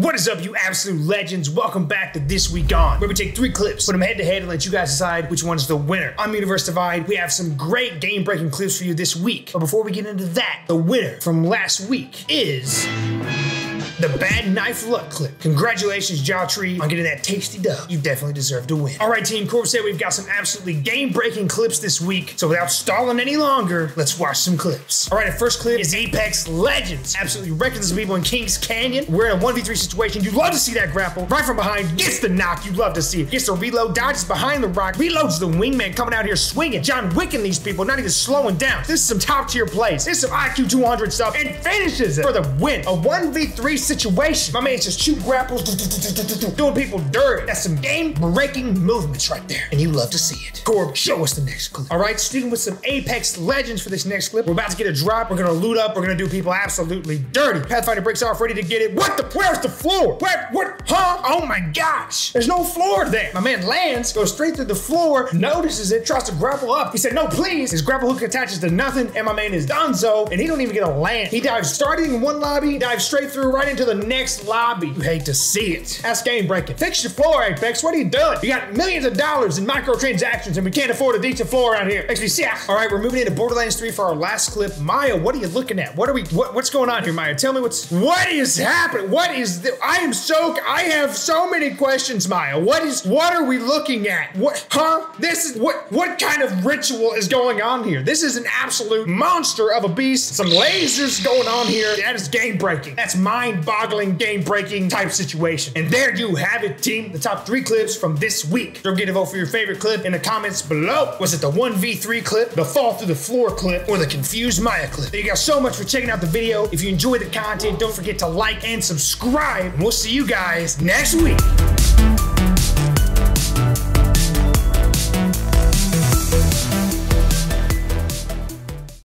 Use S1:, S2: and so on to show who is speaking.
S1: What is up, you absolute legends? Welcome back to This Week On, where we take three clips, put them head to head, and let you guys decide which one is the winner. I'm Universe Divide. We have some great game breaking clips for you this week. But before we get into that, the winner from last week is the Bad Knife Luck clip. Congratulations, Jaw Tree, on getting that tasty dub. You definitely deserve to win. All right, Team Corsair, we've got some absolutely game-breaking clips this week. So without stalling any longer, let's watch some clips. All right, the first clip is Apex Legends. Absolutely wrecking some people in Kings Canyon. We're in a 1v3 situation. You'd love to see that grapple. Right from behind, gets the knock. You'd love to see it. Gets the reload, dodges behind the rock, reloads the wingman coming out here swinging. John wicking these people, not even slowing down. This is some top tier plays. This is some IQ 200 stuff and finishes it for the win. A 1v3 situation. My man's just shoot grapples, doing people dirt. That's some game breaking movements right there. And you love to see it. Corb, show us the next clip. All right, sticking with some Apex Legends for this next clip. We're about to get a drop. We're gonna loot up. We're gonna do people absolutely dirty. Pathfinder breaks off, ready to get it. What the? Where's the floor? Where? What? Huh? Oh my gosh. There's no floor there. My man lands, goes straight through the floor, notices it, tries to grapple up. He said, no, please. His grapple hook attaches to nothing, and my man is donezo, and he don't even get a land. He dives starting in one lobby, dives straight through right into the next lobby. You hate to see it. That's game breaking. Fix your floor, Apex. What are you doing? You got millions of dollars in microtransactions, and we can't afford a decent floor around here. Makes me sick. All right, we're moving into Borderlands 3 for our last clip. Maya, what are you looking at? What are we? What, what's going on here, Maya? Tell me what's what is happening. What is the? I am so. I have so many questions, Maya. What is? What are we looking at? What? Huh? This is what? What kind of ritual is going on here? This is an absolute monster of a beast. Some lasers going on here. That is game breaking. That's mind boggling, game breaking type situation. And there you have it, team. The top three clips from this week. Don't forget to vote for your favorite clip in the comments below. Was it the 1v3 clip, the fall through the floor clip, or the confused Maya clip? Thank you guys so much for checking out the video. If you enjoyed the content, don't forget to like and subscribe. And we'll see you guys next week.